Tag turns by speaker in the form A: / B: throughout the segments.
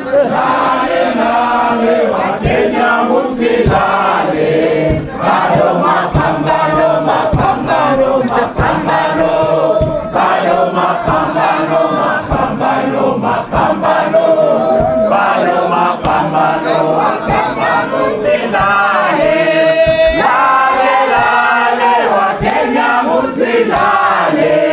A: Tulale nawe Wakenya musilale, bado
B: mapambano,
A: mapambano, mapambano, bado mapambano, mapambano, mapambano, bado mapambano, mapambano musilale, lale lale
B: Wakenya musilale.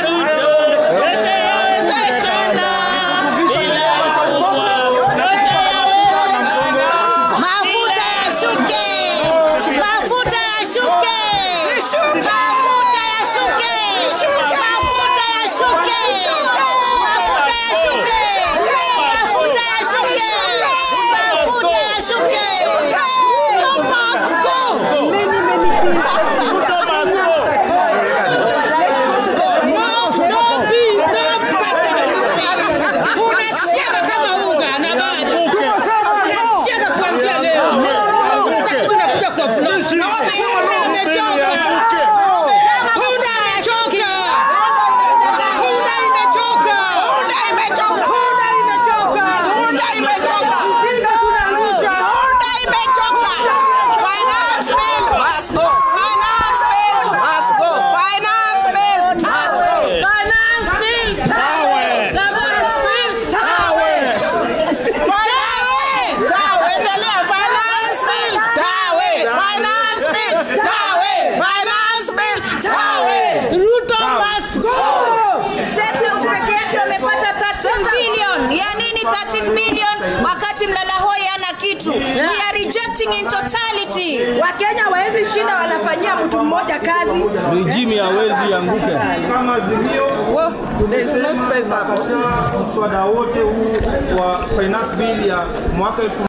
B: Claro.
A: State House peke yake wamepata 13 billion. Ya nini 13 billion wakati mlala Hoya ana kitu? Yeah. We are rejecting in totality.
C: Wakenya hawawezi shinda wanafanyia mtu mmoja kazi.
D: Regime hawezi anguka.
E: Kama azimio mswada wote huu wa finance bill ya mwaka